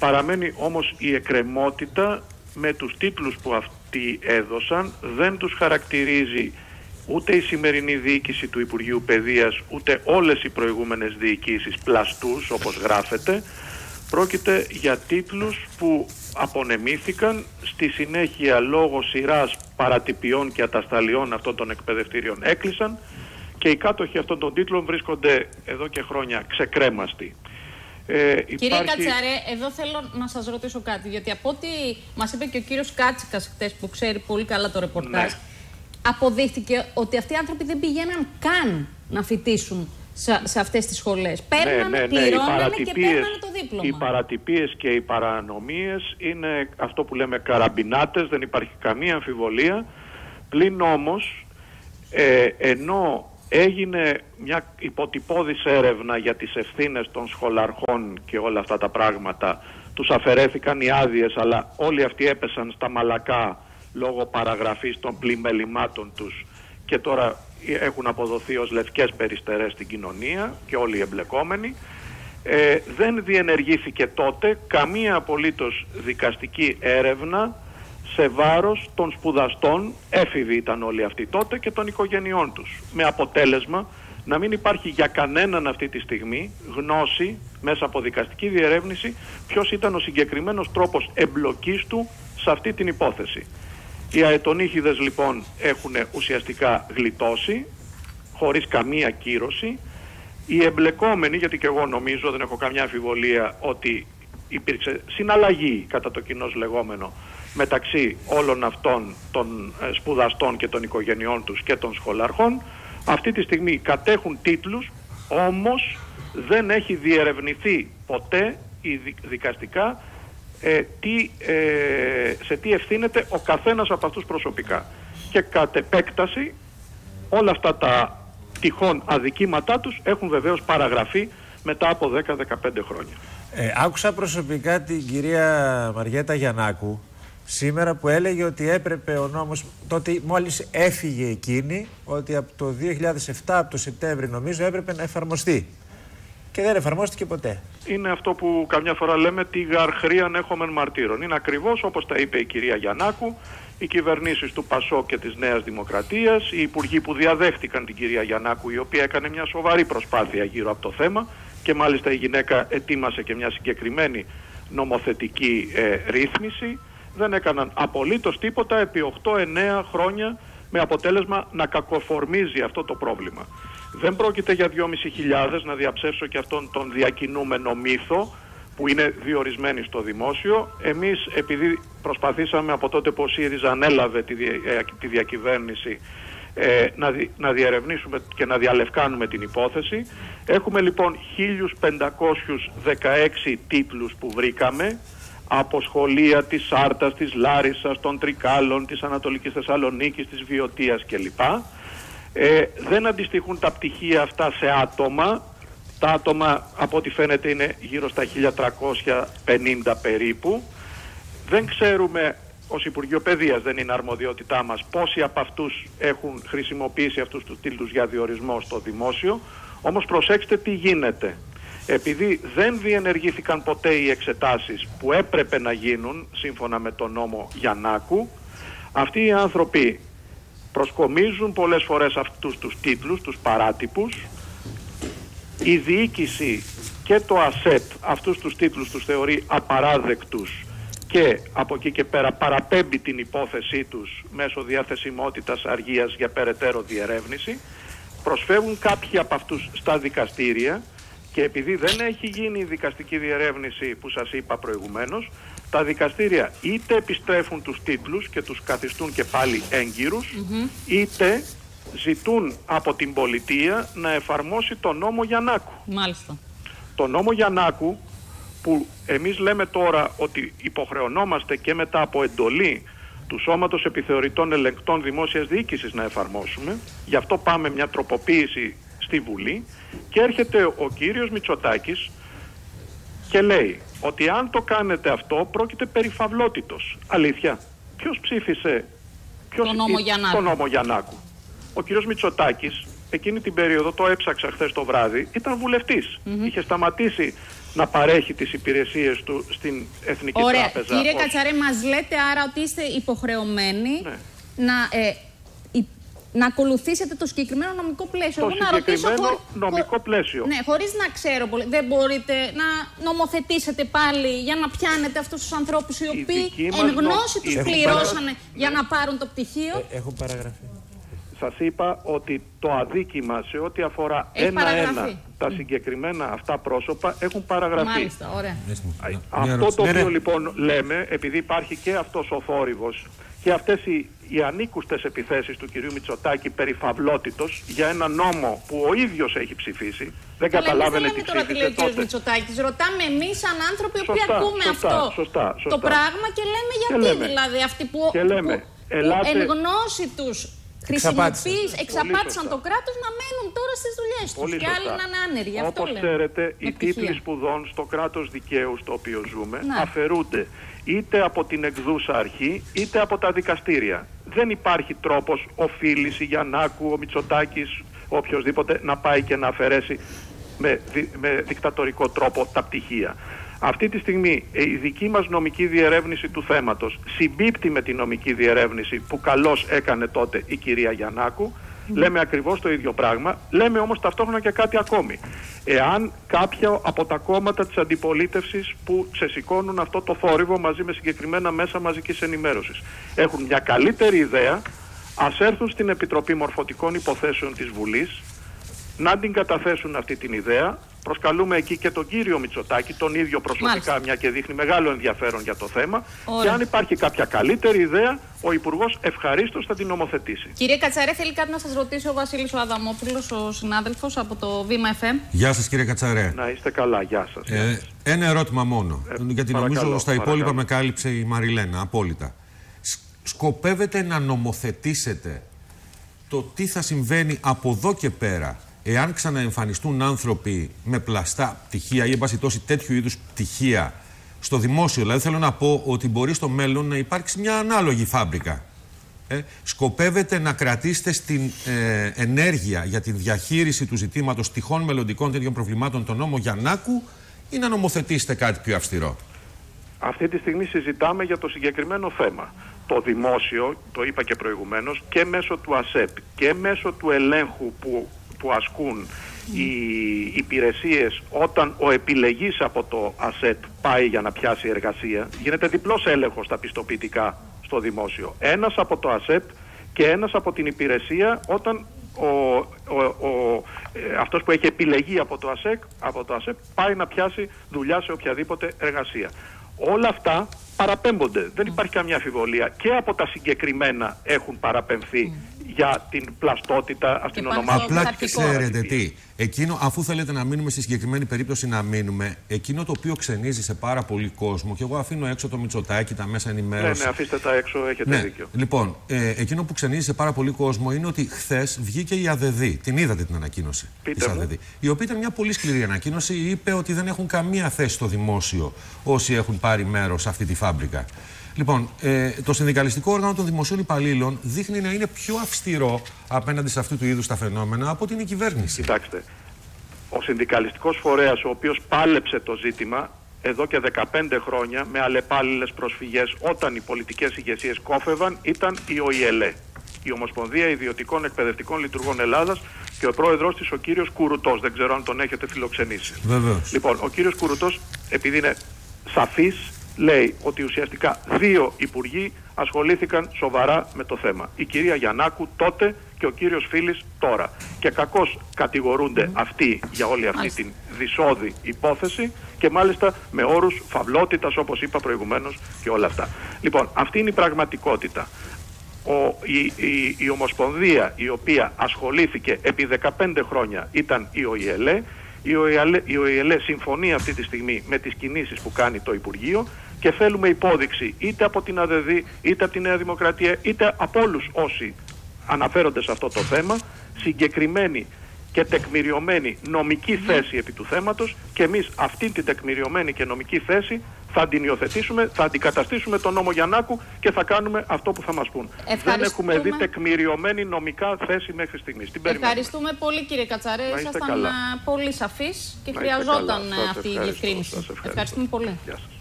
Παραμένει όμως η εκκρεμότητα με τους τίτλους που αυτοί έδωσαν δεν τους χαρακτηρίζει ούτε η σημερινή διοίκηση του Υπουργείου Παιδείας ούτε όλες οι προηγούμενες διοικήσεις πλαστούς όπως γράφεται πρόκειται για τίτλους που απονεμήθηκαν στη συνέχεια λόγω σειράς παρατυπιών και ατασταλιών αυτών των εκπαιδευτήριων έκλεισαν και οι κάτοχοι αυτών των τίτλων βρίσκονται εδώ και χρόνια ξεκρέμαστοι. Ε, υπάρχει... Κύριε Κατσαρέ, εδώ θέλω να σας ρωτήσω κάτι, γιατί από ό,τι μας είπε και ο κύριος Κάτσικας χτες που ξέρει πολύ καλά το ρεπορτάζ, ναι. αποδείχτηκε ότι αυτοί οι άνθρωποι δεν πηγαίναν καν να φοιτήσουν σε, σε αυτές τις σχολές. Παίρνανε, ναι, ναι, ναι. πληρώνανε και παίρνανε το δίπλωμα. Οι παρατυπίες και οι παρανομίες είναι αυτό που λέμε καραμπινάτες, δεν υπάρχει καμία αμφιβολία. Πλην όμως, ε, ενώ έγινε μια υποτυπώδης έρευνα για τις ευθύνες των σχολαρχών και όλα αυτά τα πράγματα, τους αφαιρέθηκαν οι άδειες, αλλά όλοι αυτοί έπεσαν στα μαλακά λόγω παραγραφής των πλημελημάτων τους. Και τώρα έχουν αποδοθεί ως λευκές περιστερές στην κοινωνία και όλοι οι εμπλεκόμενοι. Ε, δεν διενεργήθηκε τότε καμία απολύτως δικαστική έρευνα σε βάρος των σπουδαστών, έφηβοι ήταν όλοι αυτοί τότε και των οικογενειών τους. Με αποτέλεσμα να μην υπάρχει για κανέναν αυτή τη στιγμή γνώση μέσα από δικαστική διερεύνηση ποιος ήταν ο συγκεκριμένος τρόπος εμπλοκής του σε αυτή την υπόθεση. Οι αετονίχιδες λοιπόν έχουν ουσιαστικά γλιτώσει χωρίς καμία κύρωση. Οι εμπλεκόμενοι, γιατί και εγώ νομίζω, δεν έχω καμιά αμφιβολία ότι υπήρξε συναλλαγή κατά το κοινό λεγόμενο μεταξύ όλων αυτών των ε, σπουδαστών και των οικογενειών τους και των σχολαρχών αυτή τη στιγμή κατέχουν τίτλους όμως δεν έχει διερευνηθεί ποτέ δικαστικά ε, τι, ε, σε τι ευθύνεται ο καθένας από αυτούς προσωπικά. Και κατ' επέκταση όλα αυτά τα τυχόν αδικήματά τους έχουν βεβαίως παραγραφεί μετά από 10-15 χρόνια. Ε, άκουσα προσωπικά την κυρία Μαριέτα Γιαννάκου σήμερα που έλεγε ότι έπρεπε ο νόμος, τότε μόλις έφυγε εκείνη, ότι από το 2007, από το Σεπτέμβρη νομίζω έπρεπε να εφαρμοστεί και δεν εφαρμόστηκε ποτέ. Είναι αυτό που καμιά φορά λέμε τη γαρχρή ανέχομεν μαρτύρων. Είναι ακριβώς όπως τα είπε η κυρία Γιαννάκου, οι κυβερνήσεις του ΠΑΣΟ και της Νέας Δημοκρατίας, οι υπουργοί που διαδέχτηκαν την κυρία Γιαννάκου, η οποία έκανε μια σοβαρή προσπάθεια γύρω από το θέμα και μάλιστα η γυναίκα ετοίμασε και μια συγκεκριμένη νομοθετική ε, ρύθμιση. Δεν έκαναν απολύτως τίποτα επί 8-9 χρόνια με αποτέλεσμα να κακοφορμίζει αυτό το πρόβλημα. Δεν πρόκειται για 2.500 να διαψεύσω και αυτόν τον διακινούμενο μύθο που είναι διορισμένοι στο δημόσιο. Εμείς επειδή προσπαθήσαμε από τότε που ο ΣΥΡΙΖΑ ανέλαβε τη, ε, τη διακυβέρνηση ε, να, να διερευνήσουμε και να διαλευκάνουμε την υπόθεση. Έχουμε λοιπόν 1.516 τίτλους που βρήκαμε από σχολεία της Σάρτας, της Λάρισας, των Τρικάλων, της Ανατολικής Θεσσαλονίκης, της Βιωτίας κλπ. Ε, δεν αντιστοιχούν τα πτυχία αυτά σε άτομα. Τα άτομα από ό,τι φαίνεται είναι γύρω στα 1350 περίπου. Δεν ξέρουμε ως Υπουργείο Παιδείας δεν είναι αρμοδιότητά μας πόσοι από αυτούς έχουν χρησιμοποιήσει αυτούς τους τίτλους για διορισμό στο δημόσιο. Όμως προσέξτε τι γίνεται. Επειδή δεν διενεργήθηκαν ποτέ οι εξετάσεις που έπρεπε να γίνουν σύμφωνα με τον νόμο Γιαννάκου, αυτοί οι άνθρωποι προσκομίζουν πολλές φορές αυτούς τους τίτλους, τους παράτυπους. Η διοίκηση και το ΑΣΕΠ αυτούς τους τίτλους τους θεωρεί απαράδεκτους και από εκεί και πέρα παραπέμπει την υπόθεσή τους μέσω διαθεσιμότητας αργίας για περαιτέρω διερεύνηση. Προσφεύγουν κάποιοι από αυτούς στα δικαστήρια και επειδή δεν έχει γίνει η δικαστική διερεύνηση που σας είπα προηγουμένως, τα δικαστήρια είτε επιστρέφουν τους τίτλους και τους καθιστούν και πάλι είτε ζητούν από την πολιτεία να εφαρμόσει το νόμο Γιαννάκου. Μάλιστα. Το νόμο Γιαννάκου που εμείς λέμε τώρα ότι υποχρεωνόμαστε και μετά από εντολή του Σώματος Επιθεωρητών Ελεγκτών Δημόσιας Διοίκησης να εφαρμόσουμε, γι' αυτό πάμε μια τροποποίηση στη Βουλή και έρχεται ο κύριος Μητσοτάκης και λέει ότι αν το κάνετε αυτό πρόκειται περί φαυλότητος. Αλήθεια. Ποιος ψήφισε ποιος το, νόμο Γιαννάκου. το νόμο Γιαννάκου. Ο κύριος Μητσοτάκης εκείνη την περίοδο, το έψαξα χθες το βράδυ, ήταν βουλευτής. Είχε σταματήσει να παρέχει τις υπηρεσίες του στην Εθνική Ωραία. Τράπεζα. Κύριε ως- Κατσαρέ, μας λέτε άρα ότι είστε υποχρεωμένοι Ναι. να, ε, υ- να ακολουθήσετε το συγκεκριμένο νομικό πλαίσιο. Το Εγώ να ρωτήσω συγκεκριμένο χωρί- νομικό χω- πλαίσιο. Ναι, χωρίς να ξέρω πολύ. Δεν μπορείτε να νομοθετήσετε πάλι για να πιάνετε αυτούς τους ανθρώπους οι οποίοι δική μας εν νο- γνώση η τους δική πληρώσανε μας- για να πάρουν το πτυχίο. Ε, έχουν παραγραφεί. Σας είπα ότι το αδίκημα σε ό,τι αφορά Έχει ένα-ένα παραγραφεί. τα συγκεκριμένα αυτά πρόσωπα έχουν παραγραφεί. Μάλιστα, ωραία. Δες μου, Α, μια Αυτό ερώτηση. το Ναι, οποίο ναι. λοιπόν λέμε, επειδή υπάρχει και αυτός ο θόρυβος και αυτές οι, οι ανήκουστες επιθέσεις του κυρίου Μητσοτάκη περί φαυλότητος για ένα νόμο που ο ίδιος έχει ψηφίσει, δεν Αλλά εμείς καταλάβαινε δεν τι λέμε τώρα τι λέει ψήφισε ο κ. τότε. Μητσοτάκης. Ρωτάμε εμείς σαν άνθρωποι οι οποίοι Σωστά, ακούμε σωστά, αυτό σωστά, το σωστά. πράγμα και λέμε γιατί λέμε. δηλαδή αυτοί που, Και λέμε, που, που ελάτε- εν γνώση τους χρησιμοποίησαν, εξαπάτησαν σωστά. το κράτος να μένουν τώρα στις δουλειές τους Πολύ και άλλοι σωστά. να είναι άνεργοι. Αυτό Όπως λέμε. ξέρετε, Με οι πτυχία. τίτλοι σπουδών στο κράτος δικαίου στο οποίο ζούμε Ναι. αφαιρούνται είτε από την εκδούσα αρχή είτε από τα δικαστήρια. Δεν υπάρχει τρόπος ο Φίλης, η Γιαννάκου, ο Μητσοτάκης, οποιοδήποτε να πάει και να αφαιρέσει με, δι- με δικτατορικό τρόπο τα πτυχία. Αυτή τη στιγμή ε, η δική μας νομική διερεύνηση του θέματος συμπίπτει με τη νομική διερεύνηση που καλώς έκανε τότε η κυρία Γιαννάκου. Λέμε ακριβώς το ίδιο πράγμα. Λέμε όμως ταυτόχρονα και κάτι ακόμη. Εάν κάποια από τα κόμματα της αντιπολίτευσης που ξεσηκώνουν αυτό το θόρυβο μαζί με συγκεκριμένα μέσα μαζικής ενημέρωσης έχουν μια καλύτερη ιδέα, ας έρθουν στην Επιτροπή Μορφωτικών Υποθέσεων της Βουλής να την καταθέσουν αυτή την ιδέα. Προσκαλούμε εκεί και τον κύριο Μητσοτάκη, τον ίδιο προσωπικά, Μάλιστα. μια και δείχνει μεγάλο ενδιαφέρον για το θέμα. Ωραία. Και αν υπάρχει κάποια καλύτερη ιδέα, ο Υπουργός ευχαρίστως θα την νομοθετήσει. Κύριε Κατσαρέ, θέλει κάτι να σας ρωτήσει ο Βασίλης ο Αδαμόπουλος, ο συνάδελφος από το Βήμα FM. Γεια σας κύριε Κατσαρέ. Να είστε καλά, γεια σας. Ε, ένα ερώτημα μόνο. Ε, γιατί παρακαλώ, νομίζω στα υπόλοιπα παρακαλώ. με κάλυψε η Μαριλένα απόλυτα. Σ- Σκοπεύετε να νομοθετήσετε το τι θα συμβαίνει από εδώ και πέρα εάν ξαναεμφανιστούν άνθρωποι με πλαστά πτυχία ή εν πάση τόση τέτοιου είδους πτυχία στο δημόσιο. Δηλαδή θέλω να πω ότι μπορεί στο μέλλον να υπάρξει μια ανάλογη φάμπρικα. Ε, σκοπεύετε να κρατήσετε στην ε, ενέργεια για τη διαχείριση του ζητήματος τυχόν μελλοντικών τέτοιων προβλημάτων τον νόμο Γιαννάκου ή να νομοθετήσετε κάτι πιο αυστηρό; Αυτή τη στιγμή συζητάμε για το συγκεκριμένο θέμα. Το δημόσιο, το είπα και προηγουμένως, και μέσω του ΑΣΕΠ και μέσω του ελέγχου που, που ασκούν οι υπηρεσίες όταν ο επιλεγής από το ΑΣΕΠ πάει για να πιάσει εργασία, γίνεται διπλός έλεγχος στα πιστοποιητικά στο δημόσιο. Ένας από το ΑΣΕΠ και ένας από την υπηρεσία όταν ο, ο, ο, ε, αυτός που έχει επιλεγεί από το, ΑΣΕΚ, από το ΑΣΕΠ πάει να πιάσει δουλειά σε οποιαδήποτε εργασία. Όλα αυτά παραπέμπονται. Δεν υπάρχει καμία αμφιβολία. Και από τα συγκεκριμένα έχουν παραπεμφθεί για την πλαστότητα, ας την πάνω ονομάσουμε. στο Απλά πρακτικό. ξέρετε τι, εκείνο, αφού θέλετε να μείνουμε στη συγκεκριμένη περίπτωση να μείνουμε, εκείνο το οποίο ξενίζει σε πάρα πολύ κόσμο, και εγώ αφήνω έξω το Μητσοτάκι, τα μέσα Ναι, ενημέρωσης. ναι, αφήστε τα έξω, έχετε Ναι, δίκιο. λοιπόν, ε, εκείνο που ξενίζει σε πάρα πολύ κόσμο είναι ότι χθες βγήκε η ΑΔΔ. Την είδατε την ανακοίνωση Πείτε της μου. ΑΔΔ. Η οποία ήταν μια πολύ σκληρή ανακοίνωση. Είπε ότι δεν έχουν καμία θέση στο δημόσιο όσοι έχουν πάρει μέρος σε αυτή τη φάμπρικα. Λοιπόν, ε, το συνδικαλιστικό όργανο των δημοσίων υπαλλήλων δείχνει να είναι πιο αυστηρό απέναντι σε αυτού του είδους τα φαινόμενα από την η κυβέρνηση. Κοιτάξτε, ο συνδικαλιστικός φορέας ο οποίος πάλεψε το ζήτημα εδώ και 15 χρόνια με αλλεπάλληλες προσφυγές όταν οι πολιτικές ηγεσίες κόφευαν ήταν η ΟΗΕΛΕ, η Ομοσπονδία Ιδιωτικών Εκπαιδευτικών Λειτουργών Ελλάδας και ο πρόεδρος της ο κύριος Κουρουτός, δεν ξέρω αν τον έχετε φιλοξενήσει. Βεβαίως. Λοιπόν, ο κύριος Κουρουτός, επειδή είναι σαφής, λέει ότι ουσιαστικά δύο υπουργοί ασχολήθηκαν σοβαρά με το θέμα. Η κυρία Γιαννάκου τότε και ο κύριος Φίλης τώρα. Και κακώς κατηγορούνται αυτοί για όλη αυτή Μάλιστα. την δυσόδη υπόθεση και μάλιστα με όρους φαυλότητας όπως είπα προηγουμένως και όλα αυτά. Λοιπόν, αυτή είναι η πραγματικότητα. Ο, η, η, η Ομοσπονδία η οποία ασχολήθηκε επί 15 χρόνια ήταν η ΟΗΕΛΕ. Η ΟΗΕΛΕ, η ΟΗΕΛΕ συμφωνεί αυτή τη στιγμή με τις κινήσεις που κάνει το Υπουργείο και θέλουμε υπόδειξη είτε από την ΑΔΔ, είτε από τη Νέα Δημοκρατία, είτε από όλους όσοι αναφέρονται σε αυτό το θέμα, συγκεκριμένη και τεκμηριωμένη νομική θέση επί του θέματος και εμείς αυτή την τεκμηριωμένη και νομική θέση θα την υιοθετήσουμε, θα αντικαταστήσουμε τον νόμο Γιαννάκου και θα κάνουμε αυτό που θα μας πούν. Δεν έχουμε δει τεκμηριωμένη νομικά θέση μέχρι στιγμής. Ευχαριστούμε πολύ κύριε Κατσαρέ. Ήσασταν πολύ σαφεί και χρειαζόταν αυτή η διευκρίνηση. Ευχαριστούμε πολύ. Γεια σας.